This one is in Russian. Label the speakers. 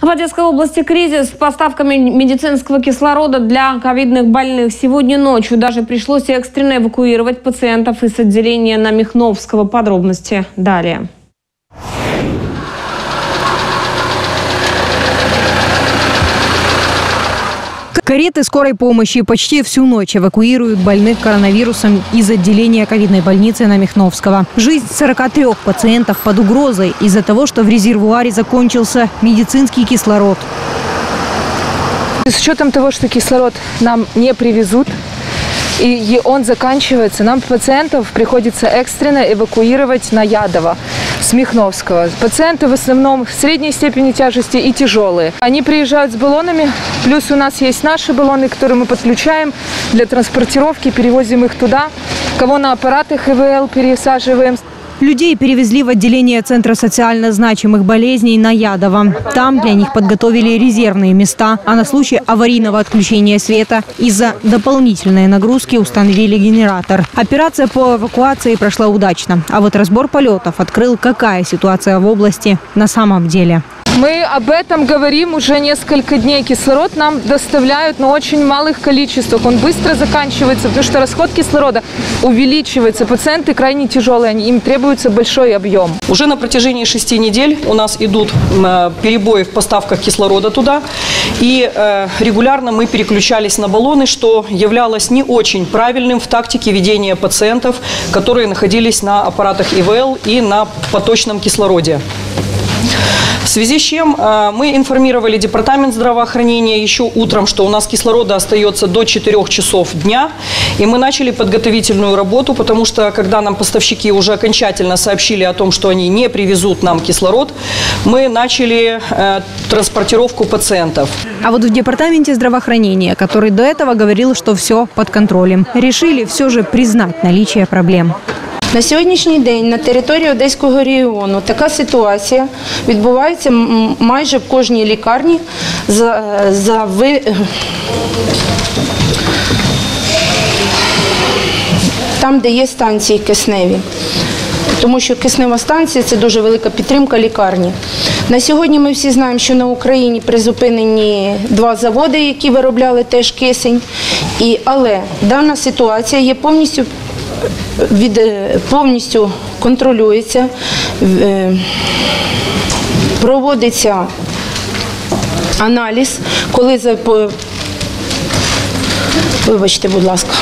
Speaker 1: В Одесской области кризис с поставками медицинского кислорода для ковидных больных. Сегодня ночью даже пришлось экстренно эвакуировать пациентов из отделения на Михновского. Подробности далее.
Speaker 2: Кареты скорой помощи почти всю ночь эвакуируют больных коронавирусом из отделения ковидной больницы на Михновского. Жизнь 43 пациентов под угрозой из-за того, что в резервуаре закончился медицинский кислород.
Speaker 3: С учетом того, что кислород нам не привезут, и он заканчивается, нам пациентов приходится экстренно эвакуировать на Ядово с Михновского. Пациенты в основном средней степени тяжести и тяжелые. Они приезжают с баллонами, плюс у нас есть наши баллоны, которые мы подключаем для транспортировки, перевозим их туда. Кого на аппаратах ИВЛ пересаживаем.
Speaker 2: Людей перевезли в отделение Центра социально значимых болезней на Ядово. Там для них подготовили резервные места, а на случай аварийного отключения света из-за дополнительной нагрузки установили генератор. Операция по эвакуации прошла удачно, а вот разбор полетов открыл, какая ситуация в области на самом деле.
Speaker 3: Мы об этом говорим уже несколько дней. Кислород нам доставляют, но очень малых количествах. Он быстро заканчивается, потому что расход кислорода увеличивается. Пациенты крайне тяжелые, им требуется большой объем.
Speaker 4: Уже на протяжении шести недель у нас идут э, перебои в поставках кислорода туда. И э, регулярно мы переключались на баллоны, что являлось не очень правильным в тактике ведения пациентов, которые находились на аппаратах ИВЛ и на поточном кислороде. В связи с чем э, мы информировали Департамент здравоохранения еще утром, что у нас кислорода остается до 4 часов дня. И мы начали подготовительную работу, потому что когда нам поставщики уже окончательно сообщили о том, что они не привезут нам кислород, мы начали э, транспортировку пациентов.
Speaker 2: А вот в Департаменте здравоохранения, который до этого говорил, что все под контролем, решили все же признать наличие проблем.
Speaker 5: На сьогоднішній день на території Одеського регіону така ситуація відбувається майже в кожній лікарні за, за ви. Там, де є станції кисневі. Тому що киснева станція це дуже велика підтримка лікарні. На сьогодні ми всі знаємо, що на Україні призупинені два заводи, які виробляли теж кисень. І, Але дана ситуація є повністю від е, повністю контролюється, е, проводиться аналіз, коли за вибачте, будь ласка.